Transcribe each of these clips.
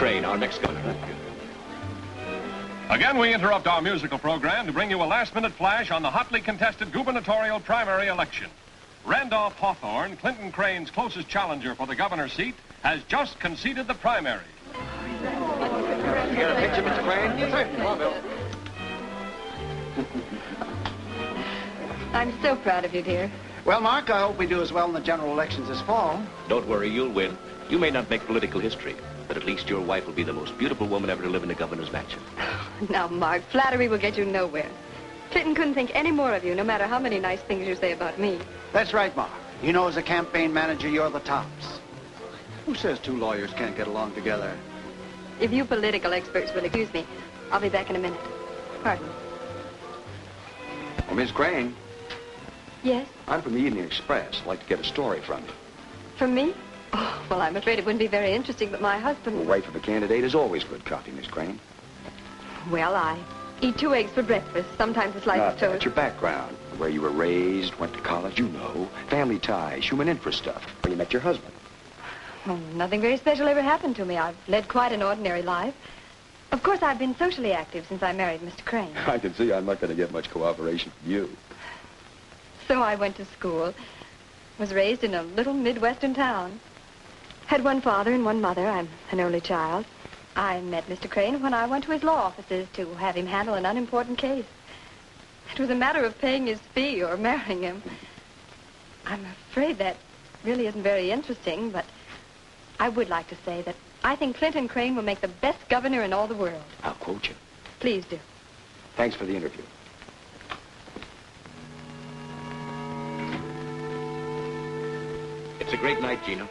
to Clinton Crane, our next governor. Again, we interrupt our musical program to bring you a last-minute flash on the hotly contested gubernatorial primary election. Randolph Hawthorne, Clinton Crane's closest challenger for the governor's seat, has just conceded the primary. You got a picture, Mr. Crane? Come on, Bill. I'm so proud of you, dear. Well, Mark, I hope we do as well in the general elections this fall. Don't worry, you'll win. You may not make political history, but at least your wife will be the most beautiful woman ever to live in a governor's mansion. Now, Mark, flattery will get you nowhere. Clinton couldn't think any more of you, no matter how many nice things you say about me. That's right, Mark. You know, as a campaign manager, you're the tops. Who says two lawyers can't get along together? If you political experts will excuse me, I'll be back in a minute. Pardon. Well, Miss Crane, Yes? I'm from the Evening Express. I'd like to get a story from you. From me? Oh, well, I'm afraid it wouldn't be very interesting, but my husband... The wife of a candidate is always good copy, Miss Crane. Well, I eat two eggs for breakfast, sometimes a slice Now, of toast. that's your background. Where you were raised, went to college, you know. Family ties, human interest stuff. Where you met your husband. Oh, nothing very special ever happened to me. I've led quite an ordinary life. Of course, I've been socially active since I married Mr. Crane. I can see I'm not going to get much cooperation from you. So I went to school. Was raised in a little Midwestern town. Had one father and one mother. I'm an only child. I met Mr. Crane when I went to his law offices to have him handle an unimportant case. It was a matter of paying his fee or marrying him. I'm afraid that really isn't very interesting, but I would like to say that I think Clinton Crane will make the best governor in all the world. I'll quote you. Please do. Thanks for the interview. It's a great night, Gina.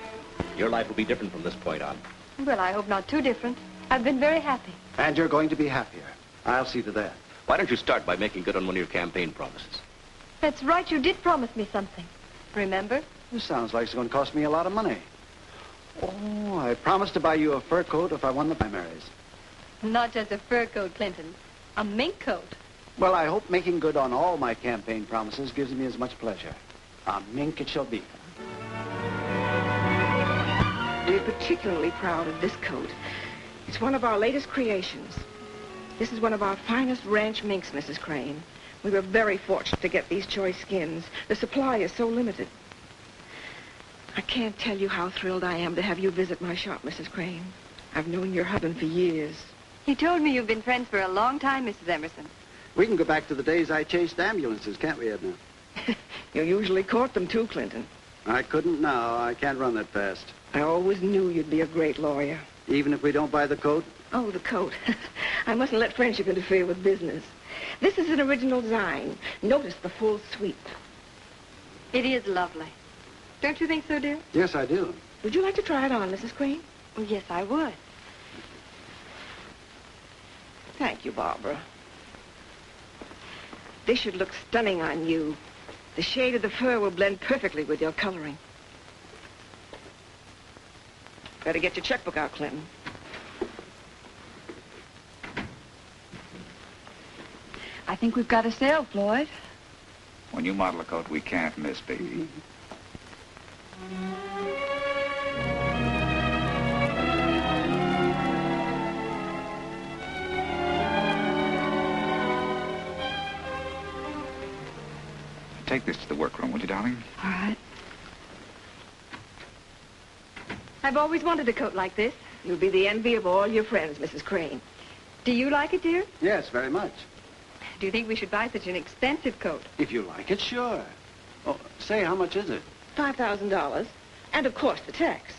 Your life will be different from this point on. Well, I hope not too different. I've been very happy. And you're going to be happier. I'll see to that. Why don't you start by making good on one of your campaign promises? That's right. You did promise me something. Remember? This sounds like it's going to cost me a lot of money. Oh, I promised to buy you a fur coat if I won the primaries. Not just a fur coat, Clinton. A mink coat. Well, I hope making good on all my campaign promises gives me as much pleasure. A mink it shall be. We're particularly proud of this coat. It's one of our latest creations. This is one of our finest ranch minks, Mrs. Crane. We were very fortunate to get these choice skins. The supply is so limited. I can't tell you how thrilled I am to have you visit my shop, Mrs. Crane. I've known your husband for years. He told me you've been friends for a long time, Mrs. Emerson. We can go back to the days I chased ambulances, can't we, Edna? You usually caught them too, Clinton. I couldn't now. I can't run that fast. I always knew you'd be a great lawyer. Even if we don't buy the coat? Oh, the coat. I mustn't let friendship interfere with business. This is an original design. Notice the full sweep. It is lovely. Don't you think so, dear? Yes, I do. Would you like to try it on, Mrs. Crane? Oh, yes, I would. Thank you, Barbara. This should look stunning on you. The shade of the fur will blend perfectly with your coloring. Better get your checkbook out, Clinton. I think we've got a sale, Floyd. When you model a coat, we can't miss, baby. Mm-hmm. Take this to the workroom, will you, darling? All right. I've always wanted a coat like this. You'll be the envy of all your friends, Mrs. Crane. Do you like it, dear? Yes, very much. Do you think we should buy such an expensive coat? If you like it, sure. Oh, say, how much is it? $5,000. And, of course, the tax.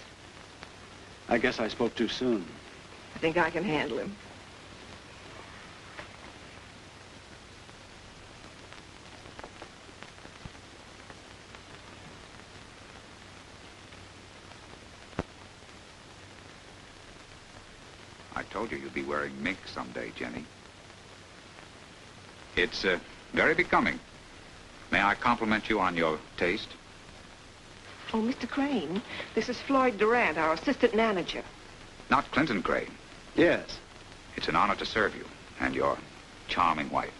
I guess I spoke too soon. I think I can handle him. Told you you'd be wearing mink someday, Jenny. It's uh, very becoming. May I compliment you on your taste? Oh, Mr. Crane, this is Floyd Durant, our assistant manager. Not Clinton Crane. Yes. It's an honor to serve you and your charming wife.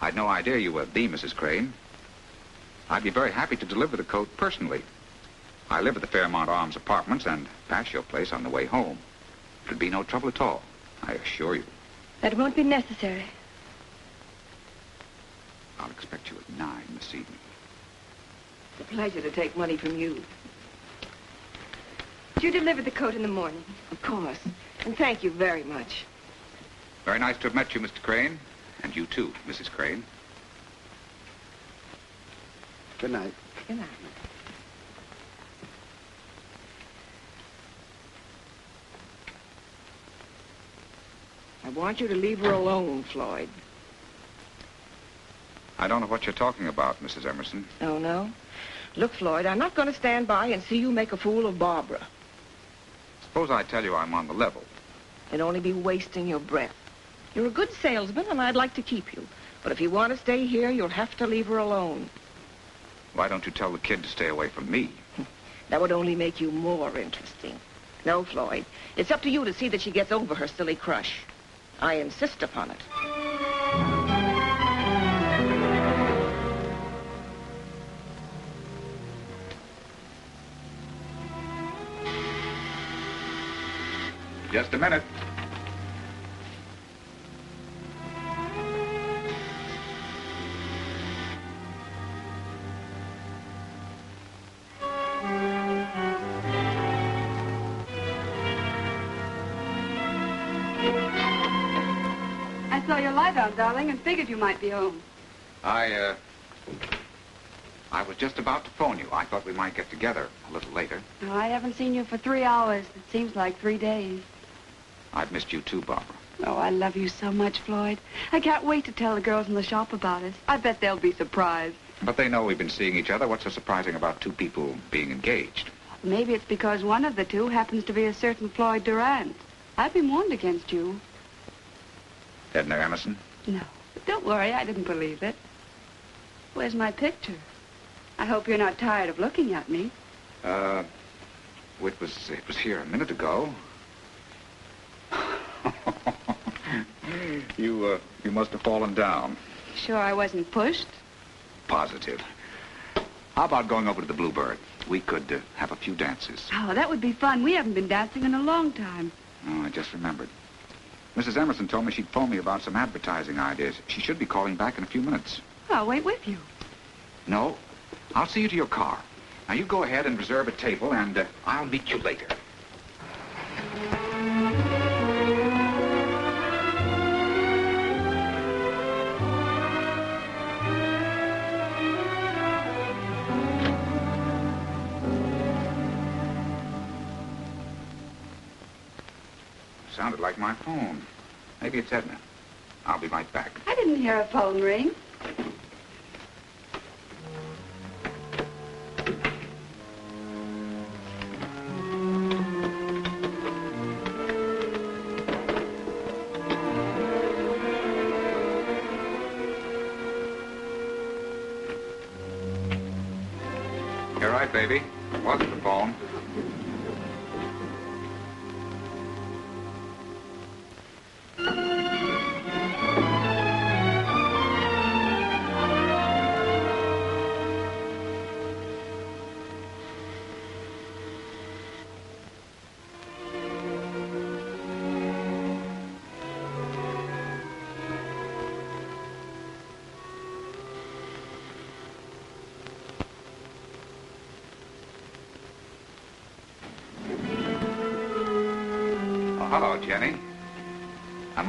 I'd no idea you were the Mrs. Crane. I'd be very happy to deliver the coat personally. I live at the Fairmont Arms Apartments and pass your place on the way home. It'd be no trouble at all, I assure you. That won't be necessary. I'll expect you at nine this evening. It's a pleasure to take money from you. Did You deliver the coat in the morning. Of course. And thank you very much. Very nice to have met you, Mr. Crane. And you too, Mrs. Crane. Good night. Good night. I want you to leave her alone, Floyd. I don't know what you're talking about, Mrs. Emerson. Oh, no? Look, Floyd, I'm not going to stand by and see you make a fool of Barbara. Suppose I tell you I'm on the level. It'd only be wasting your breath. You're a good salesman, and I'd like to keep you. But if you want to stay here, you'll have to leave her alone. Why don't you tell the kid to stay away from me? That would only make you more interesting. No, Floyd. It's up to you to see that she gets over her silly crush. I insist upon it. Just a minute. I saw your light on, darling, and figured you might be home. I, uh... I was just about to phone you. I thought we might get together a little later. Oh, I haven't seen you for three hours. It seems like three days. I've missed you too, Barbara. Oh, I love you so much, Floyd. I can't wait to tell the girls in the shop about us. I bet they'll be surprised. But they know we've been seeing each other. What's so surprising about two people being engaged? Maybe it's because one of the two happens to be a certain Floyd Durant. I've been warned against you. Edna Emerson? No, but don't worry. I didn't believe it. Where's my picture? I hope you're not tired of looking at me. Uh, it was, it was here a minute ago. you, uh, you must have fallen down. Sure I wasn't pushed? Positive. How about going over to the Bluebird? We could uh, have a few dances. Oh, that would be fun. We haven't been dancing in a long time. Oh, I just remembered. Mrs. Emerson told me she'd phone me about some advertising ideas. She should be calling back in a few minutes. I'll wait with you. No, I'll see you to your car. Now, you go ahead and reserve a table, and uh, I'll meet you later. Sounded like my phone. Maybe it's Edna. I'll be right back. I didn't hear a phone ring.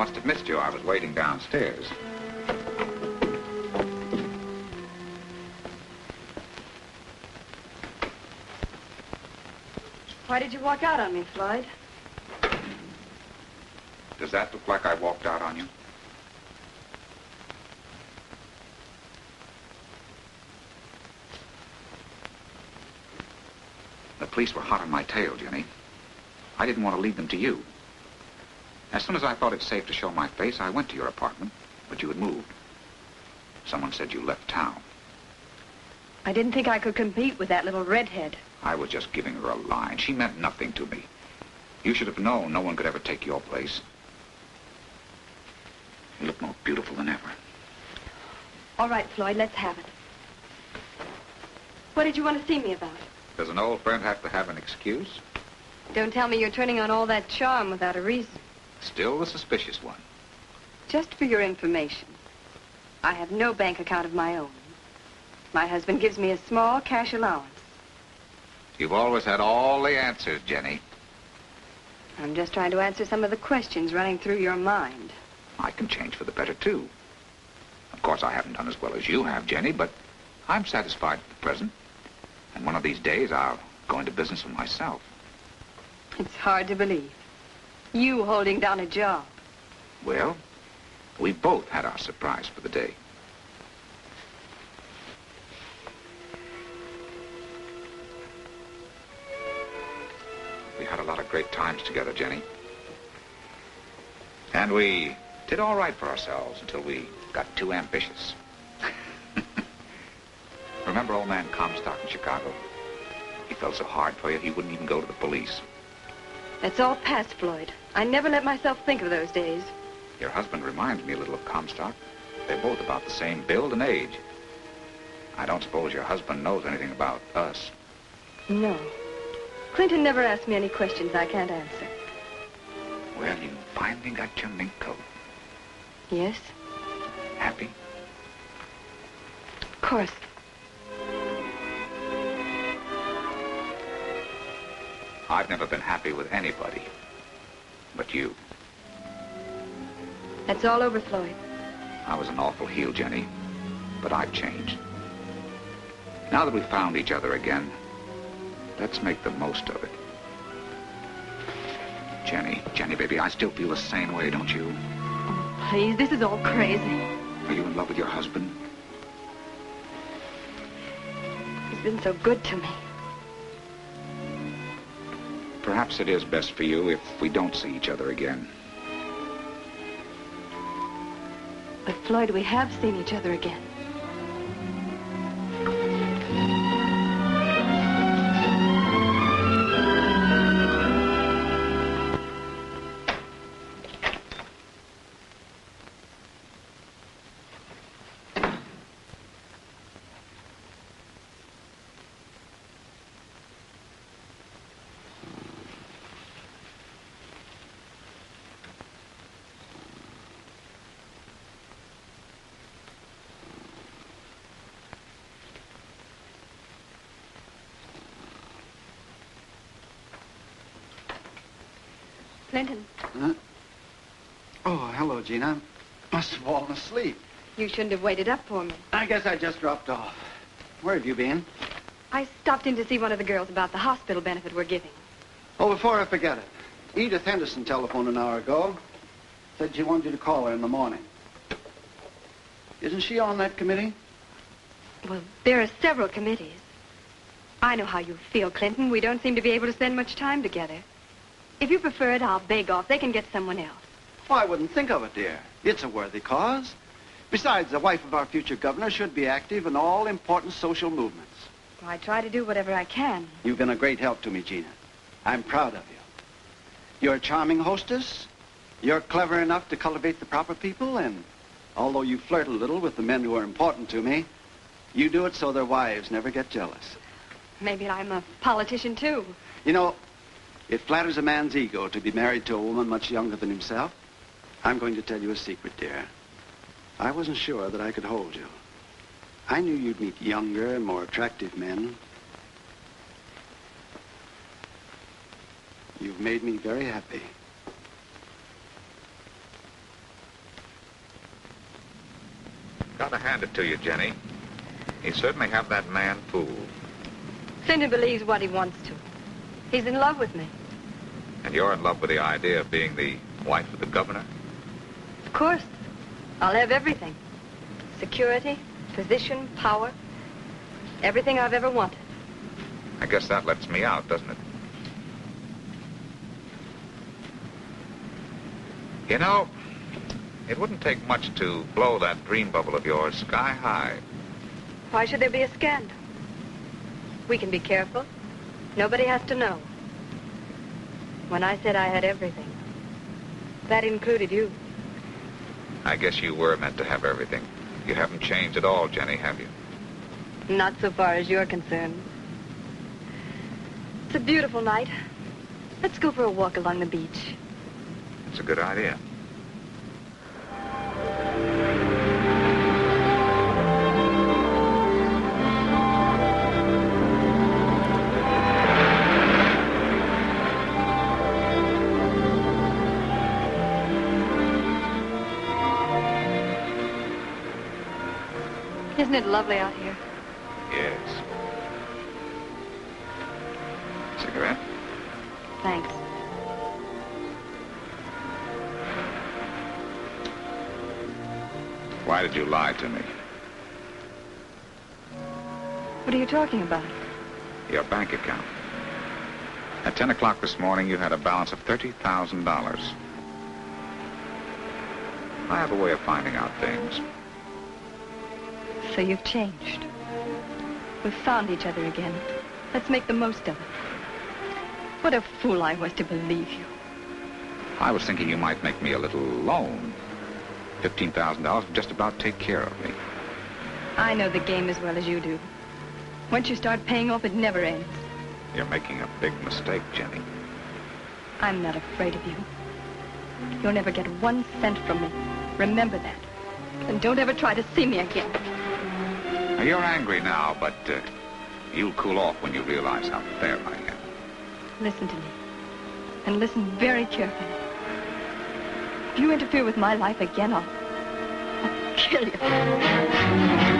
Must have missed you. I was waiting downstairs. Why did you walk out on me, Floyd? Does that look like I walked out on you? The police were hot on my tail, Jenny. I didn't want to leave them to you. As soon as I thought it safe to show my face, I went to your apartment, but you had moved. Someone said you left town. I didn't think I could compete with that little redhead. I was just giving her a line. She meant nothing to me. You should have known no one could ever take your place. You look more beautiful than ever. All right, Floyd, let's have it. What did you want to see me about? Does an old friend have to have an excuse? Don't tell me you're turning on all that charm without a reason. Still the suspicious one. Just for your information, I have no bank account of my own. My husband gives me a small cash allowance. You've always had all the answers, Jenny. I'm just trying to answer some of the questions running through your mind. I can change for the better, too. Of course, I haven't done as well as you have, Jenny, but I'm satisfied at the present. And one of these days, I'll go into business for myself. It's hard to believe. You holding down a job. Well, we both had our surprise for the day. We had a lot of great times together, Jenny. And we did all right for ourselves until we got too ambitious. Remember old man Comstock in Chicago? He felt so hard for you, he wouldn't even go to the police. That's all past, Floyd. I never let myself think of those days. Your husband reminds me a little of Comstock. They're both about the same build and age. I don't suppose your husband knows anything about us. No. Clinton never asked me any questions I can't answer. Well, you finally got your mink coat. Yes? Happy? Of course. I've never been happy with anybody. But you. That's all over, Floyd. I was an awful heel, Jenny. But I've changed. Now that we've found each other again, let's make the most of it. Jenny, Jenny, baby, I still feel the same way, don't you? Oh, please, this is all crazy. Are you in love with your husband? He's been so good to me. Perhaps it is best for you if we don't see each other again. But, Floyd, we have seen each other again. Gina. Must have fallen asleep. you shouldn't have waited up for me. I guess I just dropped off. Where have you been? I stopped in to see one of the girls about the hospital benefit we're giving. Oh, before I forget it. Edith Henderson telephoned an hour ago. Said she wanted you to call her in the morning. Isn't she on that committee? Well, there are several committees. I know how you feel, Clinton. We don't seem to be able to spend much time together. If you prefer it, I'll beg off. They can get someone else. Oh, I wouldn't think of it, dear. It's a worthy cause. Besides, the wife of our future governor should be active in all important social movements. Well, I try to do whatever I can. You've been a great help to me, Gina. I'm proud of you. You're a charming hostess. You're clever enough to cultivate the proper people, and although you flirt a little with the men who are important to me, you do it so their wives never get jealous. Maybe I'm a politician, too. You know, it flatters a man's ego to be married to a woman much younger than himself. I'm going to tell you a secret, dear. I wasn't sure that I could hold you. I knew you'd meet younger and more attractive men. You've made me very happy. Gotta hand it to you, Jenny. He certainly have that man fooled. Clinton believes what he wants to. He's in love with me. And you're in love with the idea of being the wife of the governor? Of course. I'll have everything. Security, position, power. Everything I've ever wanted. I guess that lets me out, doesn't it? You know, it wouldn't take much to blow that dream bubble of yours sky high. Why should there be a scandal? We can be careful. Nobody has to know. When I said I had everything, that included you. I guess you were meant to have everything. You haven't changed at all, Jenny, have you? Not so far as you're concerned. It's a beautiful night. Let's go for a walk along the beach. It's a good idea. Isn't it lovely out here? Yes. Cigarette? Thanks. Why did you lie to me? What are you talking about? Your bank account. At 10 o'clock this morning, you had a balance of $30,000. I have a way of finding out things. So you've changed. We've found each other again. Let's make the most of it. What a fool I was to believe you. I was thinking you might make me a little loan. $15,000 would just about take care of me. I know the game as well as you do. Once you start paying off, it never ends. You're making a big mistake, Jenny. I'm not afraid of you. You'll never get one cent from me. Remember that. And don't ever try to see me again. Now, you're angry now, but uh, you'll cool off when you realize how fair I am. Listen to me. And listen very carefully. If you interfere with my life again, I'll, I'll kill you.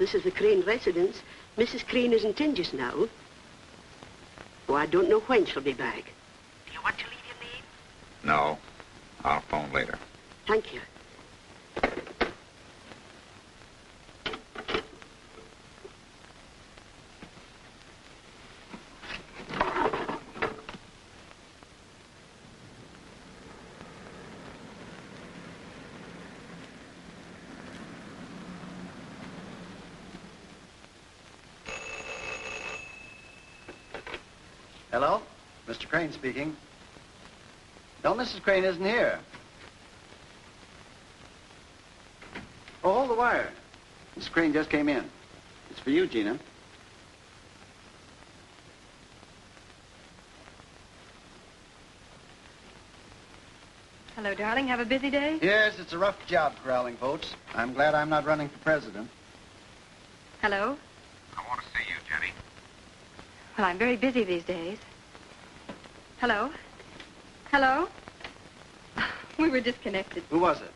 This is the Crane residence. Mrs. Crane isn't in just now. Oh, I don't know when she'll be back. Do you want to leave your name? No. I'll phone later. Thank you. Hello? Mr. Crane speaking. No, Mrs. Crane isn't here. Oh, hold the wire. Mrs. Crane just came in. It's for you, Gina. Hello, darling. Have a busy day? Yes, it's a rough job corralling votes. I'm glad I'm not running for president. Hello? I want to see you, Jenny. Well, I'm very busy these days. Hello? Hello? We were disconnected. Who was it?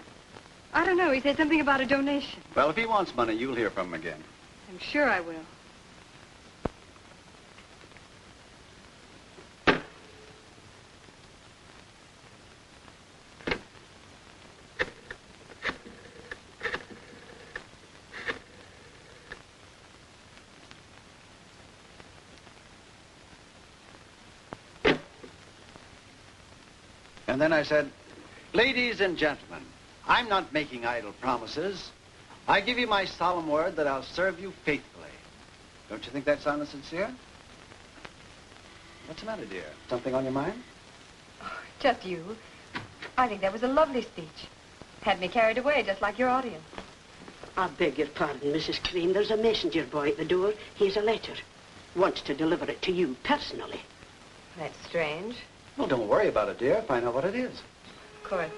I don't know. He said something about a donation. Well, if he wants money, you'll hear from him again. I'm sure I will. And then I said, Ladies and gentlemen, I'm not making idle promises. I give you my solemn word that I'll serve you faithfully. Don't you think that sounded sincere? What's the matter, dear? Something on your mind? Just you. I think that was a lovely speech. Had me carried away, just like your audience. I beg your pardon, Mrs. Crane. There's a messenger boy at the door. Here's a letter. Wants to deliver it to you personally. That's strange. Well, don't worry about it, dear. Find out what it is. Of course.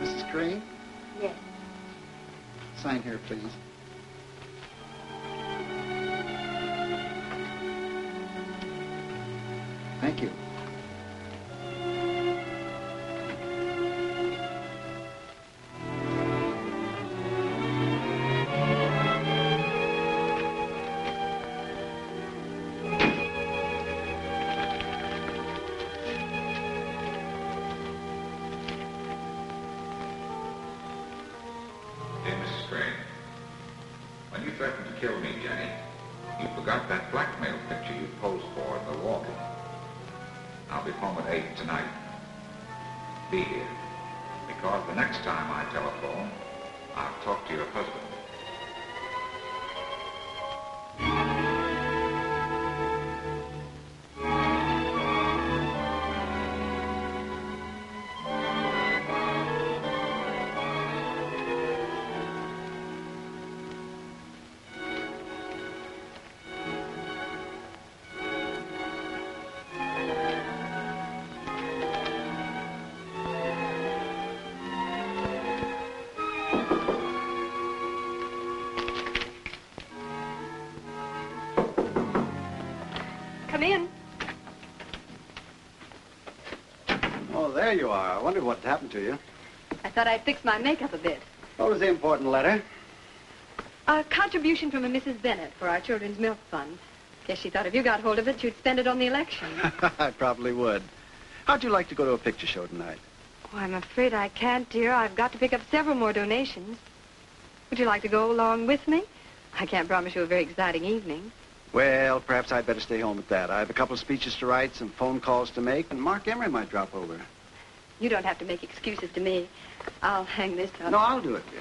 Mrs. Crane, Yes. sign here, please. There you are. I wondered what happened to you. I thought I'd fix my makeup a bit. What was the important letter? A contribution from a Mrs. Bennett for our children's milk fund. Guess she thought if you got hold of it, you'd spend it on the election. I probably would. How'd you like to go to a picture show tonight? oh, I'm afraid I can't, dear. I've got to pick up several more donations. Would you like to go along with me? I can't promise you a very exciting evening. Well, perhaps I'd better stay home at that. I have a couple of speeches to write, some phone calls to make, and Mark Emery might drop over. You don't have to make excuses to me. I'll hang this up. No, I'll do it, dear.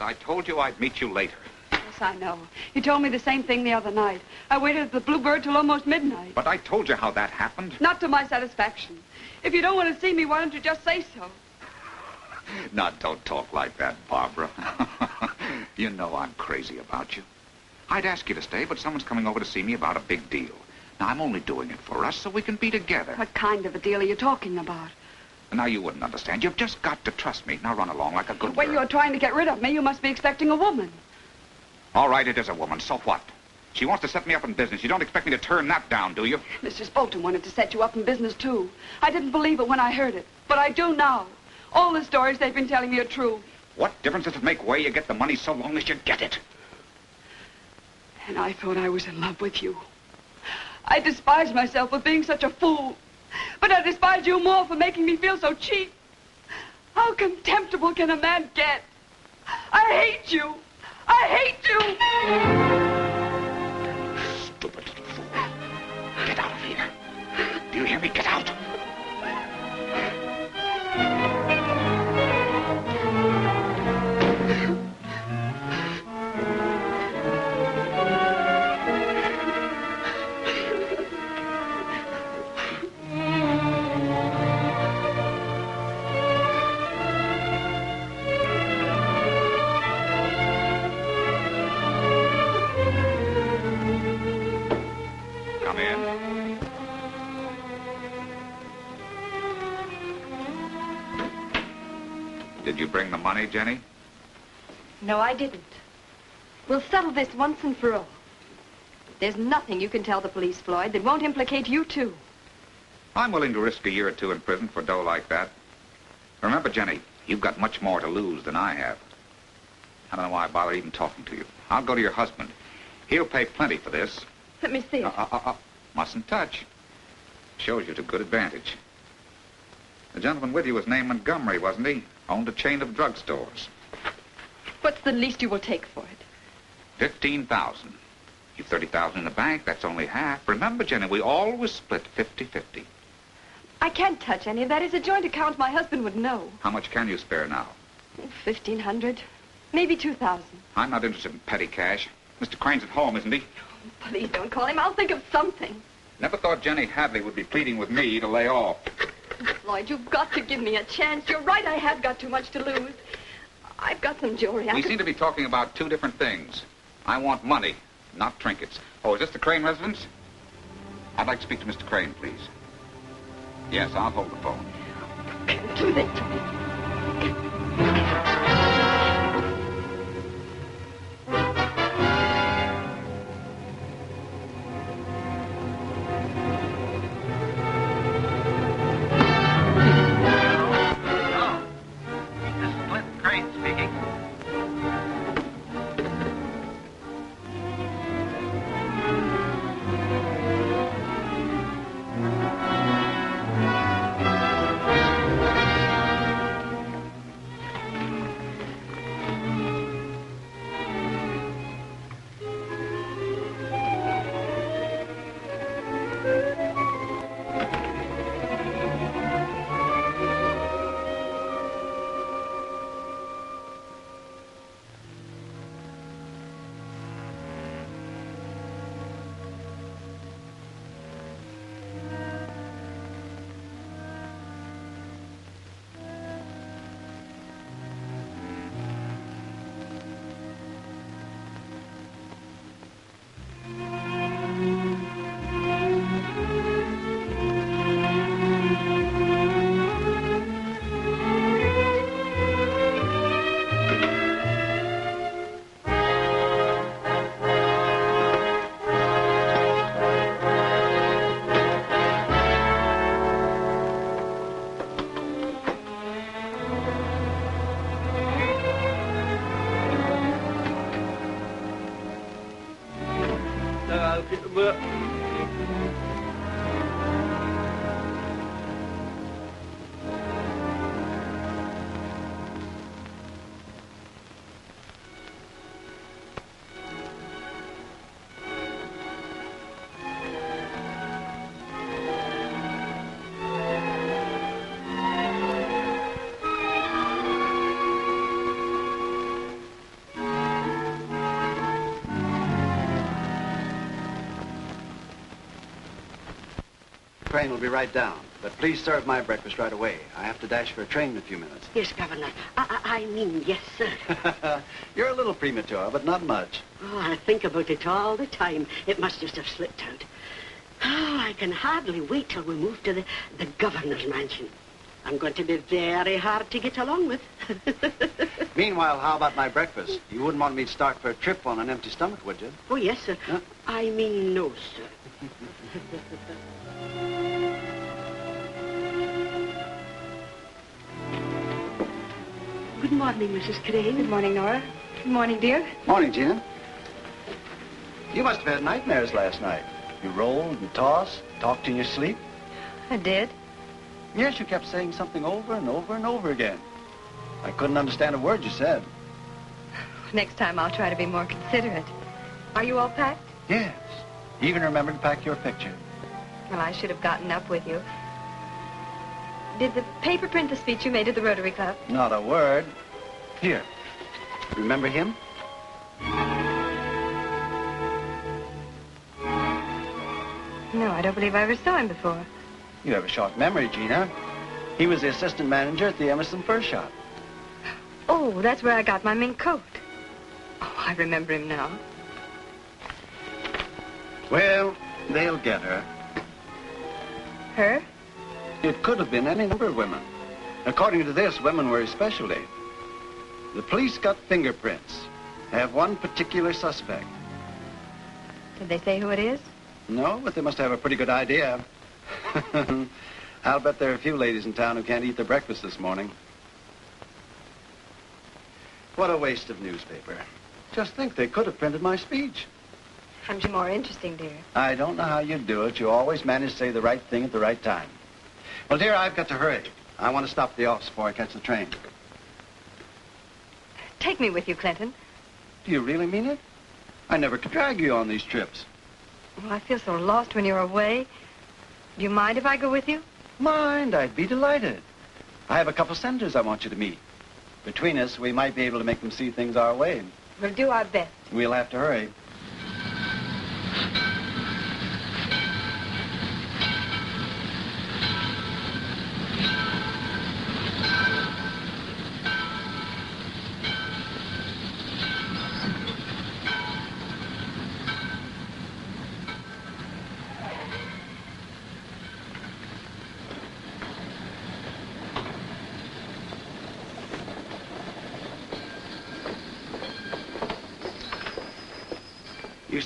I told you I'd meet you later. Yes, I know. You told me the same thing the other night. I waited at the Bluebird till almost midnight. But I told you how that happened. Not to my satisfaction. If you don't want to see me, why don't you just say so? Now, don't talk like that, Barbara. you know I'm crazy about you. I'd ask you to stay, but someone's coming over to see me about a big deal. Now, I'm only doing it for us so we can be together. What kind of a deal are you talking about? Now, you wouldn't understand. You've just got to trust me. Now, run along like a good When girl. you're trying to get rid of me, you must be expecting a woman. All right, it is a woman. So what? She wants to set me up in business. You don't expect me to turn that down, do you? Mrs. Bolton wanted to set you up in business, too. I didn't believe it when I heard it, but I do now. All the stories they've been telling me are true. What difference does it make where you get the money so long as you get it? And I thought I was in love with you. I despise myself for being such a fool. But I despise you more for making me feel so cheap. How contemptible can a man get? I hate you. I hate you. Stupid little fool. Get out of here. Do you hear me? Get out. Money, Jenny? No, I didn't. We'll settle this once and for all. There's nothing you can tell the police, Floyd, that won't implicate you, too. I'm willing to risk a year or two in prison for dough like that. Remember, Jenny, you've got much more to lose than I have. I don't know why I bother even talking to you. I'll go to your husband. He'll pay plenty for this. Let me see it. Uh, uh, uh, uh, mustn't touch. Shows you to good advantage. The gentleman with you was named Montgomery, wasn't he? Owned a chain of drugstores. What's the least you will take for it? Fifteen thousand. You've thirty thousand in the bank. That's only half. Remember, Jenny, we always split fifty-fifty. I can't touch any of that. It's a joint account. My husband would know. How much can you spare now? Fifteen hundred. Maybe two thousand. I'm not interested in petty cash. Mr. Crane's at home, isn't he? Oh, Please don't call him. I'll think of something. Never thought Jenny Hadley would be pleading with me to lay off. Floyd, you've got to give me a chance. You're right. I have got too much to lose. I've got some jewelry. I We could- seem to be talking about two different things. I want money, not trinkets. Oh, is this the Crane residence? I'd like to speak to Mr. Crane, please. Yes, I'll hold the phone. do this to me. 不是 Crane will be right down. But please serve my breakfast right away. I have to dash for a train in a few minutes. Yes, Governor. I, I, I mean, yes, sir. You're a little premature, but not much. Oh, I think about it all the time. It must just have slipped out. Oh, I can hardly wait till we move to the, the governor's mansion. I'm going to be very hard to get along with. Meanwhile, how about my breakfast? You wouldn't want me to start for a trip on an empty stomach, would you? oh, yes, sir. Huh? I mean, no, sir. Good morning, Mrs. Crane. Good morning, Nora. Good morning, dear. Morning, Gina. You must have had nightmares last night. You rolled and tossed, talked in your sleep. I did. Yes, you kept saying something over and over and over again. I couldn't understand a word you said. Next time I'll try to be more considerate. Are you all packed? Yes. Even remember to pack your picture. Well, I should have gotten up with you. Did the paper print the speech you made at the Rotary Club? Not a word. Here. Remember him? No, I don't believe I ever saw him before. You have a short memory, Gina. He was the assistant manager at the Emerson Fur Shop. Oh, that's where I got my mink coat. Oh, I remember him now. Well, they'll get her. Her? It could have been any number of women. According to this, women were his specialty. The police got fingerprints. They have one particular suspect. Did they say who it is? No, but they must have a pretty good idea. I'll bet there are a few ladies in town who can't eat their breakfast this morning. What a waste of newspaper. Just think, they could have printed my speech. I'm more interesting, dear. I don't know how you do it. You always manage to say the right thing at the right time. Well, dear, I've got to hurry. I want to stop at the office before I catch the train. Take me with you, Clinton. Do you really mean it? I never could drag you on these trips. Oh, I feel so lost when you're away. Do you mind if I go with you? Mind, I'd be delighted. I have a couple senators I want you to meet. Between us, we might be able to make them see things our way. We'll do our best. We'll have to hurry.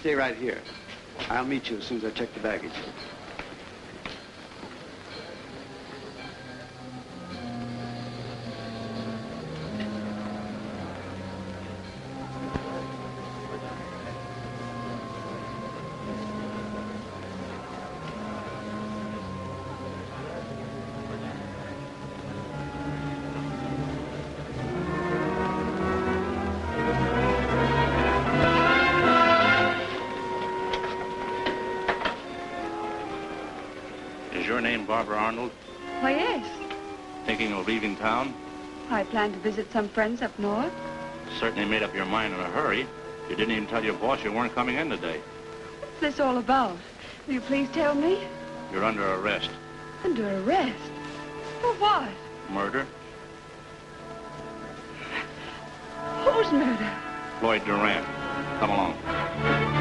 Stay right here. I'll meet you as soon as I check the baggage. Plan to visit some friends up north. Certainly made up your mind in a hurry. You didn't even tell your boss you weren't coming in today. What's this all about? Will you please tell me? You're under arrest. Under arrest? For what? Murder? Whose murder? Floyd Durant. Come along.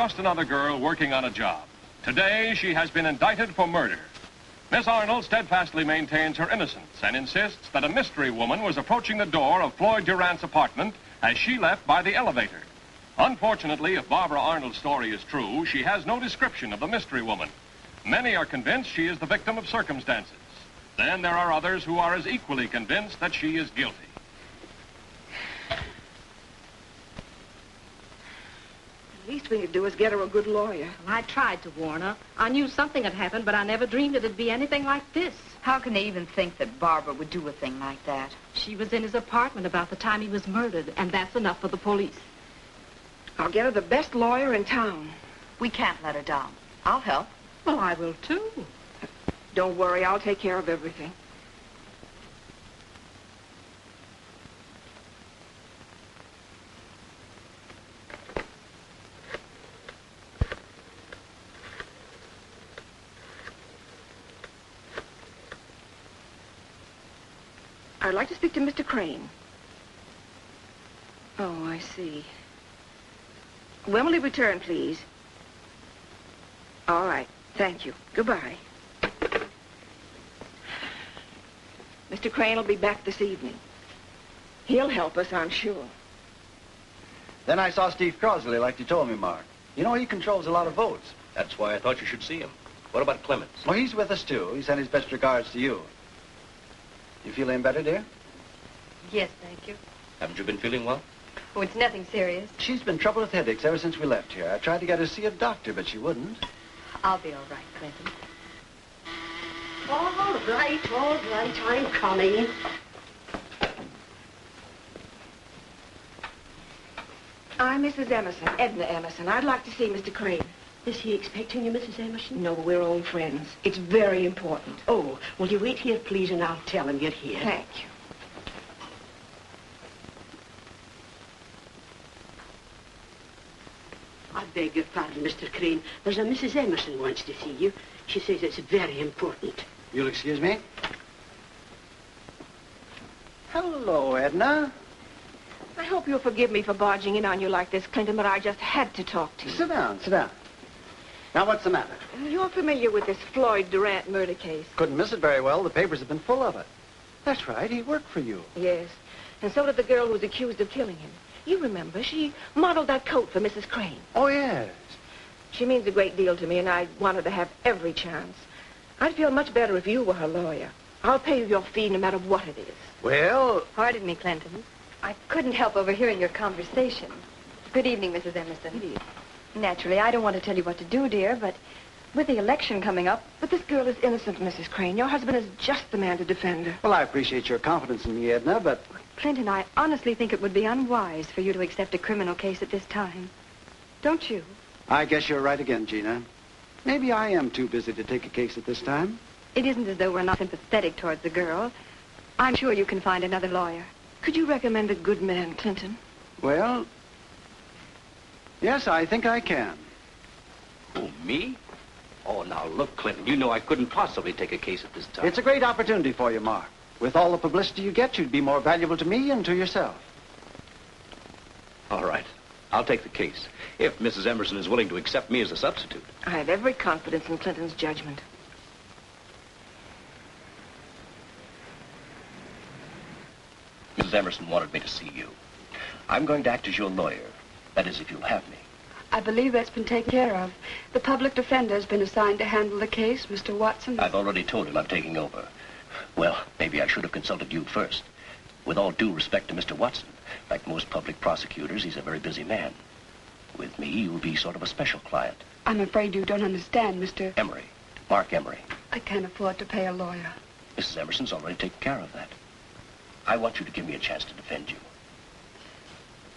Just another girl working on a job. Today, she has been indicted for murder. Miss Arnold steadfastly maintains her innocence and insists that a mystery woman was approaching the door of Floyd Durant's apartment as she left by the elevator. Unfortunately, if Barbara Arnold's story is true, she has no description of the mystery woman. Many are convinced she is the victim of circumstances. Then there are others who are as equally convinced that she is guilty. Least we could do is get her a good lawyer. Well, I tried to warn her. I knew something had happened, but I never dreamed it'd be anything like this. How can they even think that Barbara would do a thing like that? She was in his apartment about the time he was murdered, and that's enough for the police. I'll get her the best lawyer in town. We can't let her down. I'll help. Well, I will, too. Don't worry, I'll take care of everything. I'd like to speak to Mr. Crane. Oh, I see. When will he return, please? All right. Thank you. Goodbye. Mr. Crane will be back this evening. He'll help us, I'm sure. Then I saw Steve Crosley, like you told me, Mark. You know, he controls a lot of votes. That's why I thought you should see him. What about Clemens? Well, he's with us, too. He sent his best regards to you. You feeling better, dear? Yes, thank you. Haven't you been feeling well? Oh, it's nothing serious. She's been troubled with headaches ever since we left here. I tried to get her to see a doctor, but she wouldn't. I'll be all right, Clinton. All right, all right, I'm coming. I'm Mrs. Emerson, Edna Emerson. I'd like to see Mr. Crane. Is he expecting you, Mrs. Emerson? No, we're old friends. It's very important. Oh, will you wait here, please, and I'll tell him you're here. Thank you. I beg your pardon, Mr. Crane. There's a Mrs. Emerson wants to see you. She says it's very important. You'll excuse me? Hello, Edna. I hope you'll forgive me for barging in on you like this, Clinton, but I just had to talk to you. Sit down, sit down. Now, what's the matter? You're familiar with this Floyd Durant murder case. Couldn't miss it very well. The papers have been full of it. That's right. He worked for you. Yes. And so did the girl who was accused of killing him. You remember, she modeled that coat for Mrs. Crane. Oh, yes. She means a great deal to me, and I want her to have every chance. I'd feel much better if you were her lawyer. I'll pay you your fee no matter what it is. Well, Pardon me, Clinton. I couldn't help overhearing your conversation. Good evening, Mrs. Emerson. Naturally, I don't want to tell you what to do, dear, but with the election coming up, But this girl is innocent, Mrs. Crane. Your husband is just the man to defend her. well, I appreciate your confidence in me, Edna, but Clinton, I honestly think it would be unwise for you to accept a criminal case at this time. Don't you? I guess you're right again, Gina. Maybe I am too busy to take a case at this time. It isn't as though we're not sympathetic towards the girl. I'm sure you can find another lawyer. Could you recommend a good man, Clinton? Well, yes, I think I can. Oh, me? Oh, now, look, Clinton, you know I couldn't possibly take a case at this time. It's a great opportunity for you, Mark. With all the publicity you get, you'd be more valuable to me and to yourself. All right. I'll take the case. If Mrs. Emerson is willing to accept me as a substitute. I have every confidence in Clinton's judgment. Mrs. Emerson wanted me to see you. I'm going to act as your lawyer. That is, if you'll have me. I believe that's been taken care of. The public defender has been assigned to handle the case, Mr. Watson. I've already told him I'm taking over. Well, maybe I should have consulted you first. With all due respect to Mr. Watson, like most public prosecutors, he's a very busy man. With me, you'll be sort of a special client. I'm afraid you don't understand, Mr. Emery. Mark Emery. I can't afford to pay a lawyer. Mrs. Emerson's already taken care of that. I want you to give me a chance to defend you.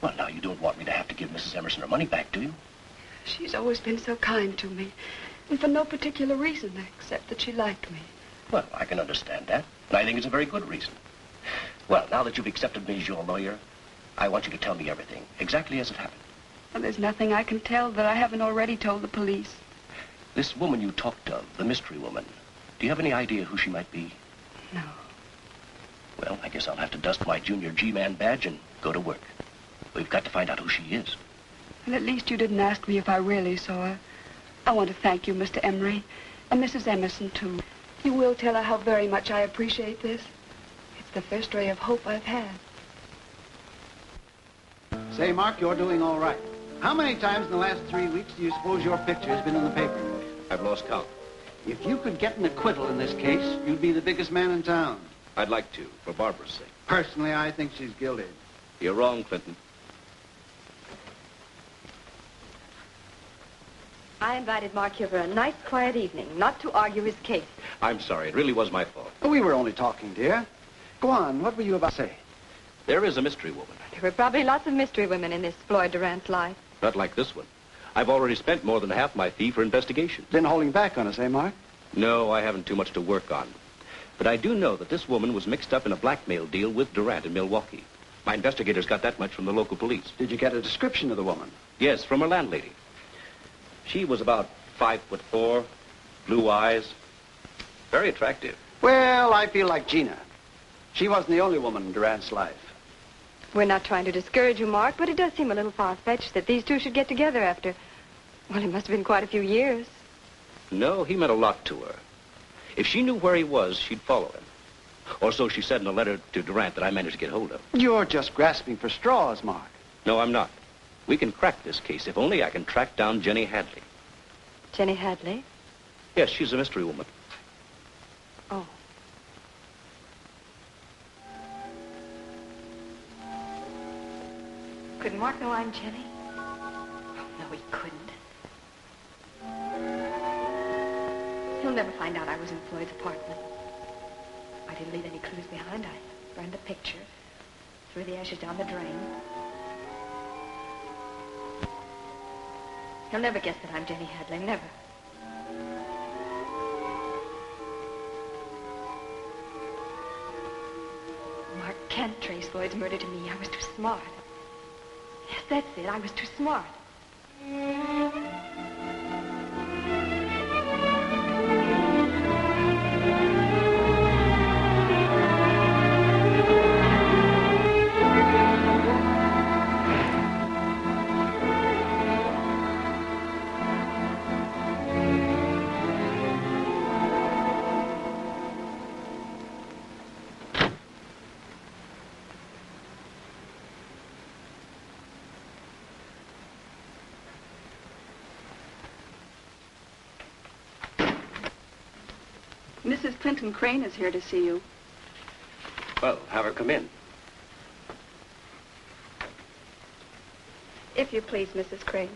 Well, now, you don't want me to have to give Mrs. Emerson her money back, do you? She's always been so kind to me, and for no particular reason except that she liked me. Well, I can understand that, and I think it's a very good reason. Well, now that you've accepted me as your lawyer, I want you to tell me everything, exactly as it happened. Well, there's nothing I can tell that I haven't already told the police. This woman you talked of, the mystery woman, do you have any idea who she might be? No. Well, I guess I'll have to dust my junior G-man badge and go to work. We've got to find out who she is. Well, at least you didn't ask me if I really saw her. I want to thank you, Mr. Emery, and Mrs. Emerson, too. You will tell her how very much I appreciate this. It's the first ray of hope I've had. Say, Mark, you're doing all right. How many times in the last three weeks do you suppose your picture has been in the paper? I've lost count. If you could get an acquittal in this case, you'd be the biggest man in town. I'd like to, for Barbara's sake. Personally, I think she's guilty. You're wrong, Clinton. I invited Mark here for a nice, quiet evening, not to argue his case. I'm sorry. It really was my fault. We were only talking, dear. Go on. What were you about to say? There is a mystery woman. There were probably lots of mystery women in this Floyd Durant's life. Not like this one. I've already spent more than half my fee for investigation. Been holding back on us, eh, Mark? No, I haven't too much to work on. But I do know that this woman was mixed up in a blackmail deal with Durant in Milwaukee. My investigators got that much from the local police. Did you get a description of the woman? Yes, from her landlady. She was about five foot four, blue eyes, very attractive. Well, I feel like Gina. She wasn't the only woman in Durant's life. We're not trying to discourage you, Mark, but it does seem a little far-fetched that these two should get together after, well, it must have been quite a few years. No, he meant a lot to her. If she knew where he was, she'd follow him. Or so she said in a letter to Durant that I managed to get hold of. You're just grasping for straws, Mark. No, I'm not. We can crack this case if only I can track down Jenny Hadley. Jenny Hadley? Yes, she's a mystery woman. Oh. Could Mark know I'm Jenny? Oh, no, he couldn't. He'll never find out I was in Floyd's apartment. I didn't leave any clues behind. I burned the picture, threw the ashes down the drain. He'll never guess that I'm Jenny Hadley, never. Mark can't trace Floyd's murder to me. I was too smart. Yes, that's it. I was too smart. Clinton Crane is here to see you. Well, have her come in. If you please, Mrs. Crane.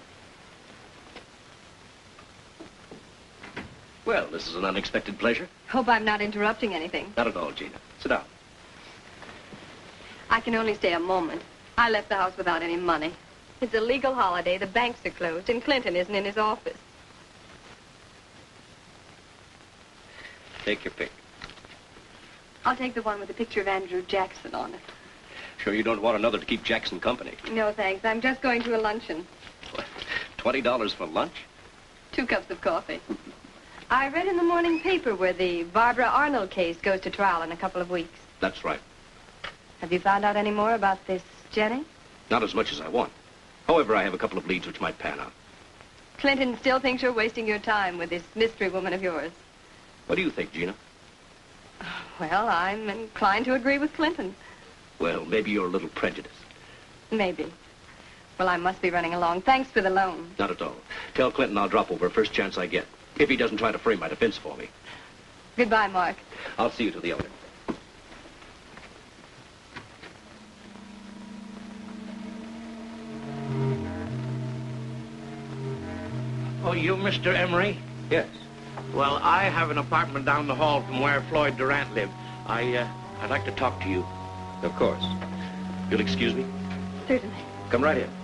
Well, this is an unexpected pleasure. Hope I'm not interrupting anything. Not at all, Gina. Sit down. I can only stay a moment. I left the house without any money. It's a legal holiday. The banks are closed, and Clinton isn't in his office. Take your pick. I'll take the one with the picture of Andrew Jackson on it. Sure you don't want another to keep Jackson company. No, thanks. I'm just going to a luncheon. Twenty dollars for lunch? Two cups of coffee. I read in the morning paper where the Barbara Arnold case goes to trial in a couple of weeks. That's right. Have you found out any more about this Jenny? Not as much as I want. However, I have a couple of leads which might pan out. Clinton still thinks you're wasting your time with this mystery woman of yours. What do you think, Gina? Well, I'm inclined to agree with Clinton. Well, maybe you're a little prejudiced. Maybe. Well, I must be running along. Thanks for the loan. Not at all. Tell Clinton I'll drop over first chance I get. If he doesn't try to frame my defense for me. Goodbye, Mark. I'll see you to the elevator. Oh, you, Mr. Emery? Yes. Well, I have an apartment down the hall from where Floyd Durant lived. I, uh, I'd like to talk to you. Of course. You'll excuse me? Certainly. Come right in.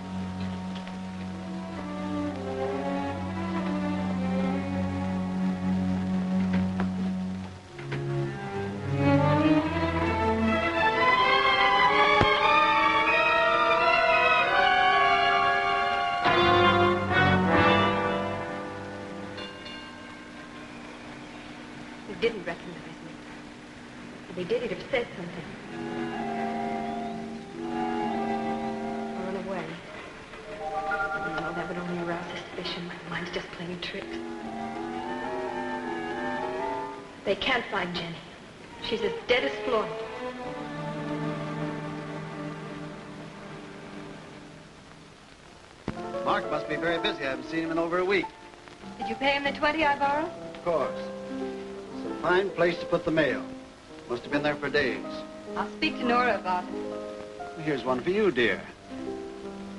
One for you, dear.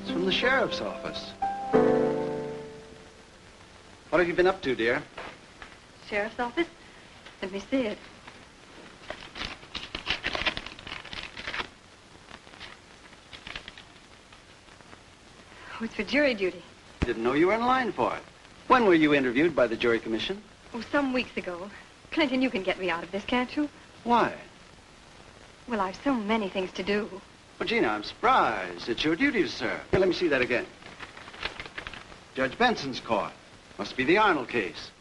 It's from the sheriff's office. What have you been up to, dear? Sheriff's office? Let me see it. Oh, it's for jury duty. Didn't know you were in line for it. When were you interviewed by the jury commission? Oh, some weeks ago. Clinton, you can get me out of this, can't you? Why? Well, I've so many things to do. Well, Gina, I'm surprised. It's your duty to serve. Here, let me see that again. Judge Benson's court. Must be the Arnold case.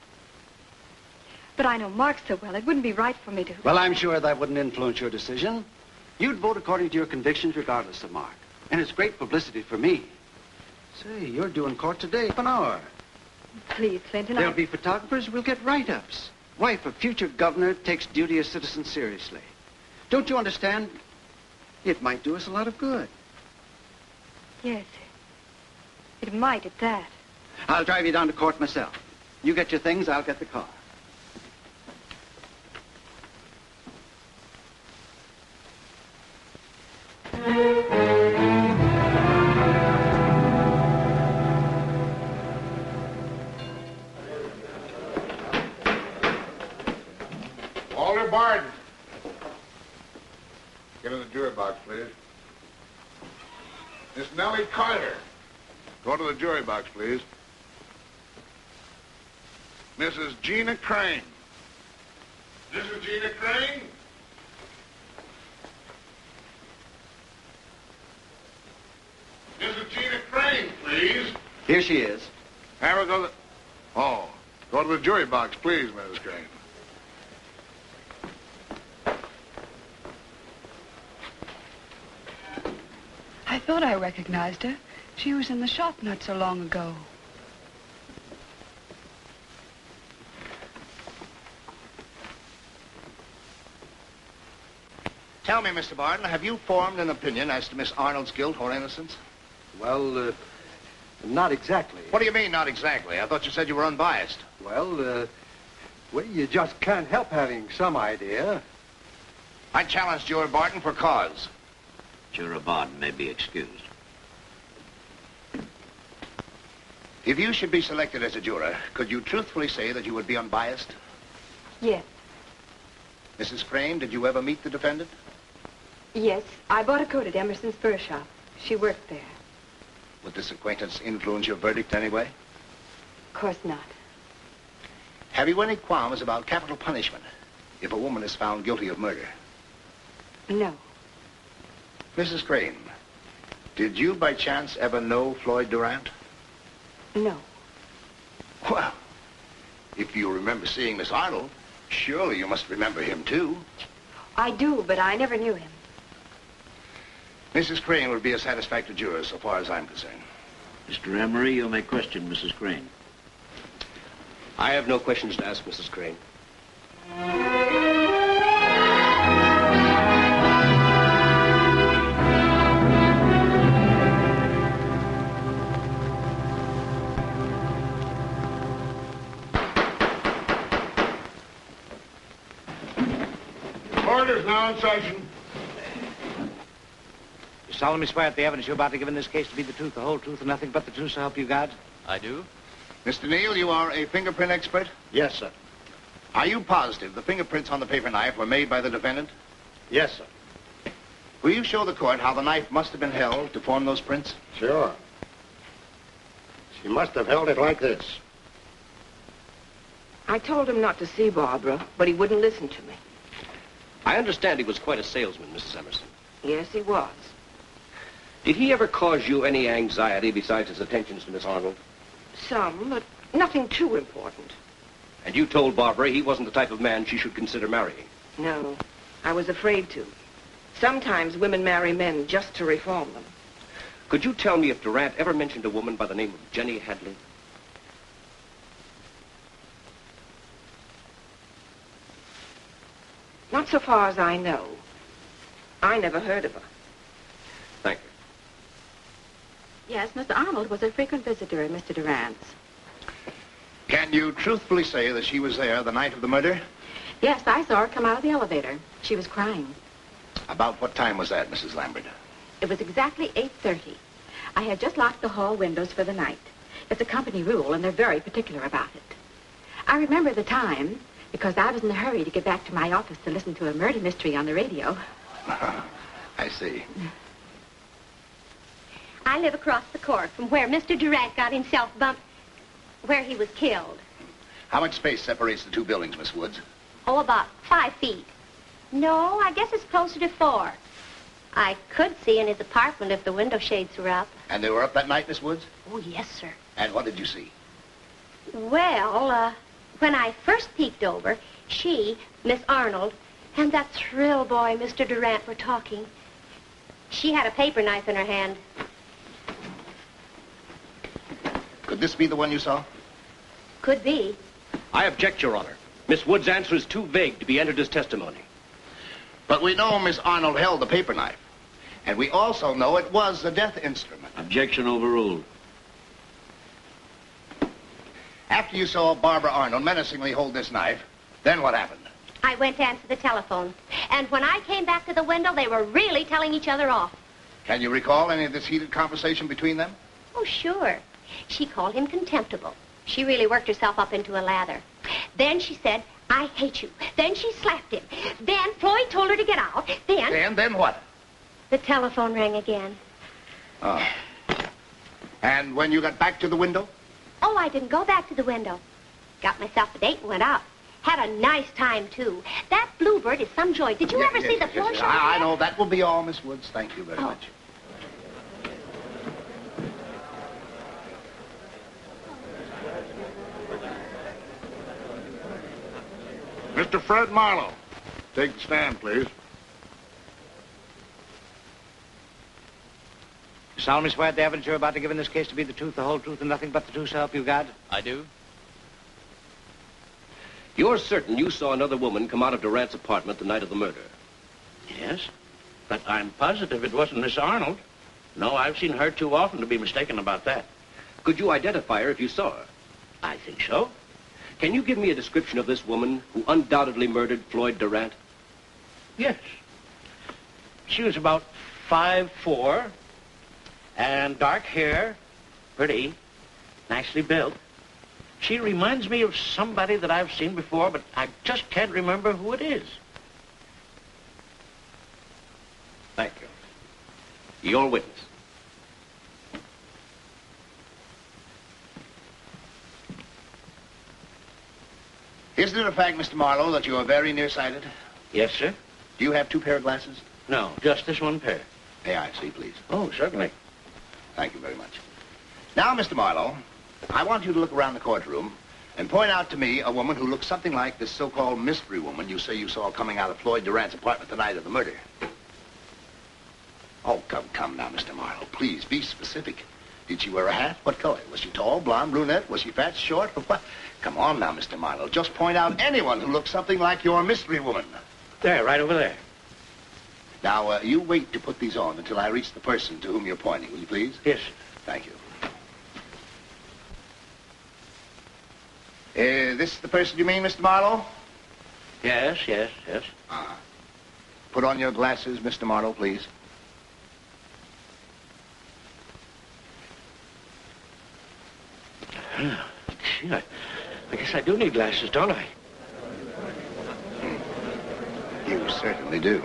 But I know Mark so well, it wouldn't be right for me to... Well, I'm sure that wouldn't influence your decision. You'd vote according to your convictions regardless of Mark. And it's great publicity for me. Say, you're doing court today for an hour. Please, Clinton, There'll I... be photographers. We'll get write-ups. Wife of future governor takes duty as citizen seriously. Don't you understand? It might do us a lot of good. Yes. It might at that. I'll drive you down to court myself. You get your things, I'll get the car. Walter box, please. Mrs. Gina Crane. Mrs. Gina Crane? Mrs. Gina Crane, please. Here she is. Have her go to... Oh, go to the jury box, please, Mrs. Crane. I thought I recognized her. She was in the shop not so long ago. Tell me, Mr. Barton, have you formed an opinion as to Miss Arnold's guilt or innocence? Well, uh, not exactly. What do you mean, not exactly? I thought you said you were unbiased. Well, uh, well, you just can't help having some idea. I challenge Juror Barton for cause. Juror Barton may be excused. If you should be selected as a juror, could you truthfully say that you would be unbiased? Yes. Mrs. Crane, did you ever meet the defendant? Yes. I bought a coat at Emerson's fur shop. She worked there. Would this acquaintance influence your verdict anyway? Of course not. Have you any qualms about capital punishment if a woman is found guilty of murder? No. Mrs. Crane, did you by chance ever know Floyd Durant? No. Well, if you remember seeing Miss Arnold, surely you must remember him too. I do, but I never knew him. Mrs. Crane would be a satisfactory juror so far as I'm concerned. Mr. Emery, you may question Mrs. Crane. I have no questions to ask Mrs. Crane. Orders now in session. You solemnly swear at the evidence you're about to give in this case to be the truth, the whole truth, and nothing but the truth, so help you God? I do. Mr. Neal, you are a fingerprint expert? Yes, sir. Are you positive the fingerprints on the paper knife were made by the defendant? Yes, sir. Will you show the court how the knife must have been held to form those prints? Sure. She must have held it like this. I told him not to see Barbara, but he wouldn't listen to me. I understand he was quite a salesman, Mrs. Emerson. Yes, he was. Did he ever cause you any anxiety besides his attentions to Miss Arnold? Some, but nothing too important. And you told Barbara he wasn't the type of man she should consider marrying. No, I was afraid to. Sometimes women marry men just to reform them. Could you tell me if Durant ever mentioned a woman by the name of Jenny Hadley? Not so far as I know. I never heard of her. Thank you. Yes, Mr. Arnold was a frequent visitor at Mr. Durant's. Can you truthfully say that she was there the night of the murder? Yes, I saw her come out of the elevator. She was crying. About what time was that, Mrs. Lambert? It was exactly 8.30. I had just locked the hall windows for the night. It's a company rule, and they're very particular about it. I remember the time because I was in a hurry to get back to my office to listen to a murder mystery on the radio. I see. I live across the court from where Mr. Durant got himself bumped, where he was killed. How much space separates the two buildings, Miss Woods? Oh, about five feet. No, I guess it's closer to four. I could see in his apartment if the window shades were up. And they were up that night, Miss Woods? Oh, yes, sir. And what did you see? Well, uh, when I first peeked over, she, Miss Arnold, and that thrill boy, Mr. Durant, were talking. She had a paper knife in her hand. Could this be the one you saw? Could be. I object, Your Honor. Miss Wood's answer is too vague to be entered as testimony. But we know Miss Arnold held the paper knife. And we also know it was the death instrument. Objection overruled. After you saw Barbara Arnold menacingly hold this knife, then what happened? I went to answer the telephone. And when I came back to the window, they were really telling each other off. Can you recall any of this heated conversation between them? Oh, sure. She called him contemptible. She really worked herself up into a lather. Then she said, I hate you. Then she slapped him. Then Floyd told her to get out. Then... Then, then what? The telephone rang again. Oh. And when you got back to the window? Oh, I didn't go back to the window. Got myself a date and went out. Had a nice time, too. That bluebird is some joy. Did you Yeah, ever yes, see the yes, floor yes, show? I, I know. That will be all, Miss Woods. Thank you very Oh. much. Mr. Fred Marlowe, take the stand, please. You solemnly swear at the evidence you're about to give in this case to be the truth, the whole truth, and nothing but the truth, so help you God? I do. You're certain you saw another woman come out of Durant's apartment the night of the murder? Yes, but I'm positive it wasn't Miss Arnold. No, I've seen her too often to be mistaken about that. Could you identify her if you saw her? I think so. Can you give me a description of this woman who undoubtedly murdered Floyd Durant? Yes. She was about five four, and dark hair, pretty, nicely built. She reminds me of somebody that I've seen before, but I just can't remember who it is. Thank you. Your witness. Isn't it a fact, Mr. Marlowe, that you are very nearsighted? Yes, sir. Do you have two pair of glasses? No, just this one pair. May I see, please? Oh, certainly. Thank you very much. Now, Mr. Marlowe, I want you to look around the courtroom and point out to me a woman who looks something like this so-called mystery woman you say you saw coming out of Floyd Durant's apartment the night of the murder. Oh, come, come now, Mr. Marlowe. Please, be specific. Did she wear a hat? What color? Was she tall, blonde, brunette? Was she fat, short, what? Come on now, Mr. Marlowe. Just point out anyone who looks something like your mystery woman. There, right over there. Now, uh, you wait to put these on until I reach the person to whom you're pointing, will you please? Yes. Thank you. Uh, this the person you mean, Mr. Marlowe? Yes, yes, yes. Uh, put on your glasses, Mr. Marlowe, please. Gee, I, I guess I do need glasses, don't I? You certainly do.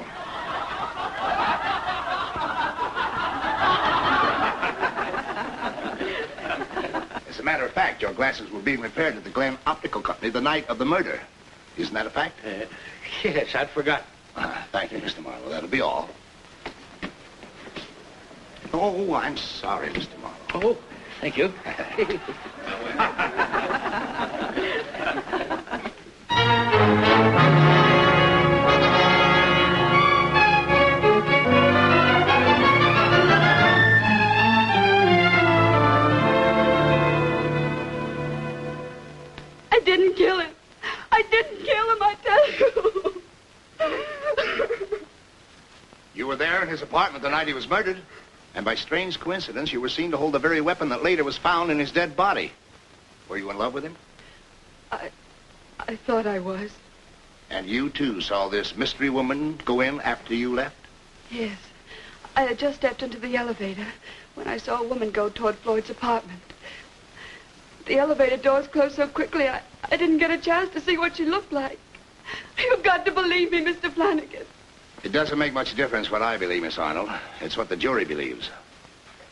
As a matter of fact, your glasses were being repaired at the Glen Optical Company the night of the murder. Isn't that a fact? Uh, yes, I'd forgotten. Ah, thank you, Mr. Marlowe. That'll be all. Oh, I'm sorry, Mr. Marlowe. Oh, thank you. the night he was murdered. And by strange coincidence, you were seen to hold the very weapon that later was found in his dead body. Were you in love with him? I... I thought I was. And you, too, saw this mystery woman go in after you left? Yes. I had just stepped into the elevator when I saw a woman go toward Floyd's apartment. The elevator doors closed so quickly, I, I didn't get a chance to see what she looked like. You've got to believe me, Mr. Flanagan. It doesn't make much difference what I believe, Miss Arnold. It's what the jury believes.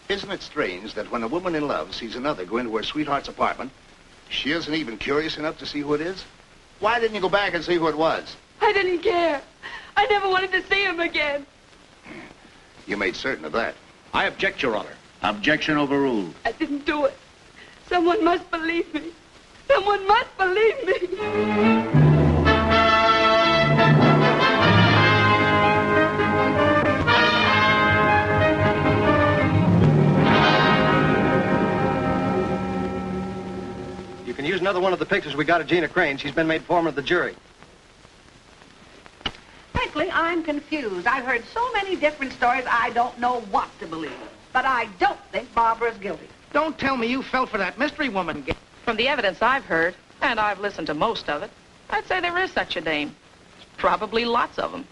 Isn't it strange that when a woman in love sees another go into her sweetheart's apartment, she isn't even curious enough to see who it is? Why didn't you go back and see who it was? I didn't care. I never wanted to see him again. You made certain of that. I object, Your Honor. Objection overruled. I didn't do it. Someone must believe me. Someone must believe me. Can use another one of the pictures we got of Gina Crane. She's been made foreman of the jury. Frankly, I'm confused. I've heard so many different stories, I don't know what to believe. But I don't think Barbara's guilty. Don't tell me you fell for that mystery woman. From the evidence I've heard, and I've listened to most of it, I'd say there is such a dame. Probably lots of them.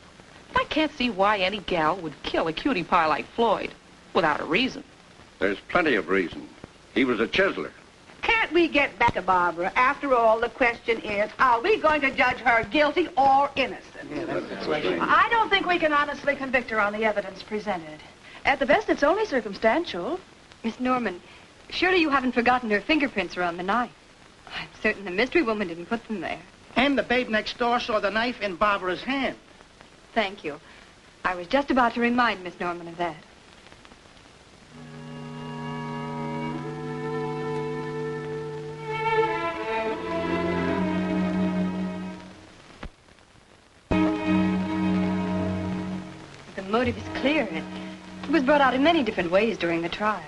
I can't see why any gal would kill a cutie pie like Floyd without a reason. There's plenty of reason. He was a chiseler. Can't we get back to Barbara? After all, the question is, are we going to judge her guilty or innocent? I don't think we can honestly convict her on the evidence presented. At the best, it's only circumstantial. Miss Norman, surely you haven't forgotten her fingerprints around the knife. I'm certain the mystery woman didn't put them there. And the babe next door saw the knife in Barbara's hand. Thank you. I was just about to remind Miss Norman of that. Motive is clear. It was brought out in many different ways during the trial.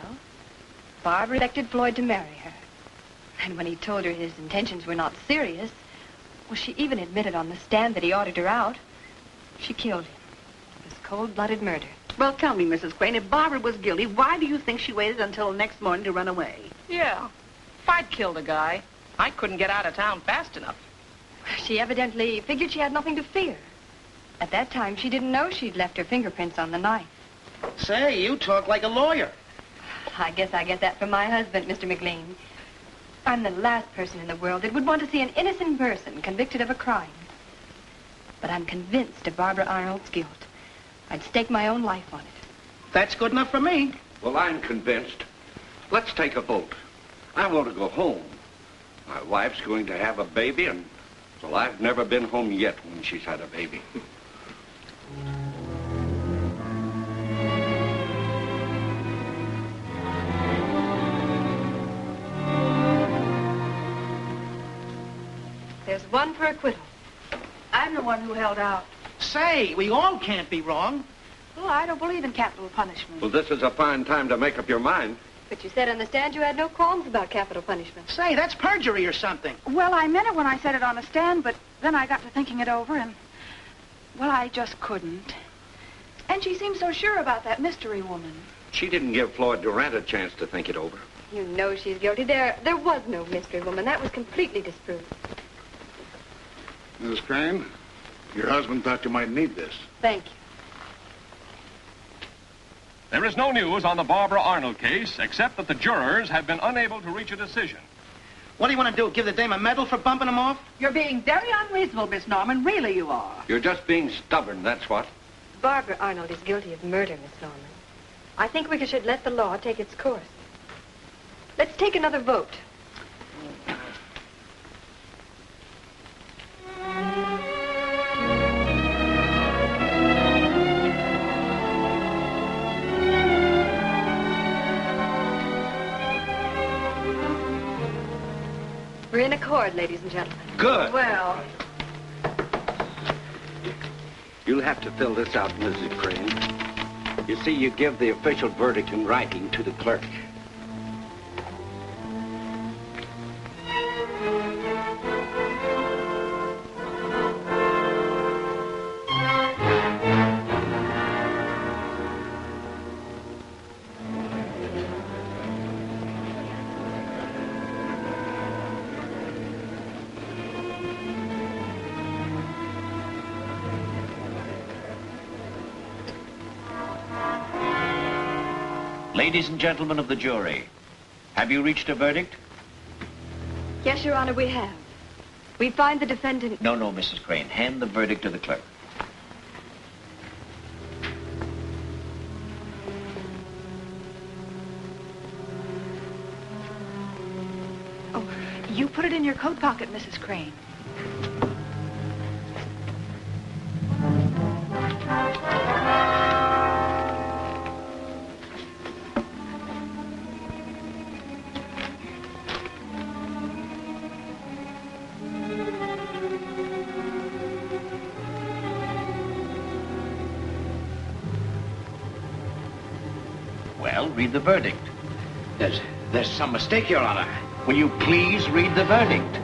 Barbara elected Floyd to marry her. And when he told her his intentions were not serious, well, she even admitted on the stand that he ordered her out. She killed him. It was cold-blooded murder. Well, tell me, Mrs. Crane, if Barbara was guilty, why do you think she waited until the next morning to run away? Yeah. If I'd killed a guy, I couldn't get out of town fast enough. She evidently figured she had nothing to fear. At that time, she didn't know she'd left her fingerprints on the knife. Say, you talk like a lawyer. I guess I get that from my husband, Mr. McLean. I'm the last person in the world that would want to see an innocent person convicted of a crime. But I'm convinced of Barbara Arnold's guilt. I'd stake my own life on it. That's good enough for me. Well, I'm convinced. Let's take a vote. I want to go home. My wife's going to have a baby, and well, I've never been home yet when she's had a baby. There's one for acquittal. I'm the one who held out. Say, we all can't be wrong. Well, I don't believe in capital punishment. Well, this is a fine time to make up your mind. But you said on the stand you had no qualms about capital punishment. Say, that's perjury or something. Well, I meant it when I said it on the stand, but then I got to thinking it over, and, well, I just couldn't. And she seemed so sure about that mystery woman. She didn't give Floyd Durant a chance to think it over. You know she's guilty. There, there was no mystery woman. That was completely disproved. Mrs. Crane, your husband thought you might need this. Thank you. There is no news on the Barbara Arnold case except that the jurors have been unable to reach a decision. What do you want to do? Give the dame a medal for bumping him off? You're being very unreasonable, Miss Norman. Really, you are. You're just being stubborn, that's what. Barbara Arnold is guilty of murder, Miss Norman. I think we should let the law take its course. Let's take another vote. We're in accord, ladies and gentlemen. Good. Well, You'll have to fill this out, Mrs. Crane. You see, you give the official verdict in writing to the clerk. Ladies and gentlemen of the jury, have you reached a verdict? Yes, Your Honor, we have. We find the defendant... No, no, Mrs. Crane. Hand the verdict to the clerk. Oh, you put it in your coat pocket, Mrs. Crane. Read the verdict. There's, there's some mistake, Your Honor. Will you please read the verdict?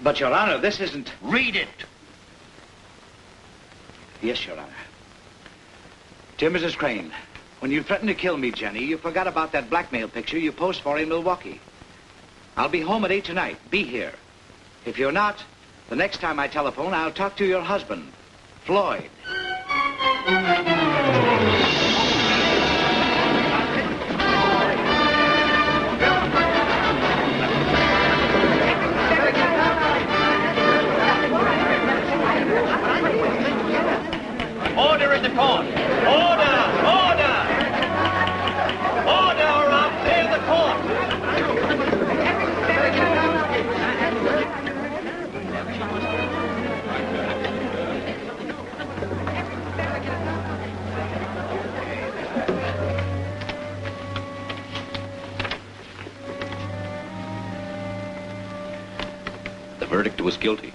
But, Your Honor, this isn't... Read it! Yes, Your Honor. Dear Mrs. Crane, when you threatened to kill me, Jenny, you forgot about that blackmail picture you posed for in Milwaukee. I'll be home at 8 tonight. Be here. If you're not, the next time I telephone, I'll talk to your husband, Floyd. Was guilty.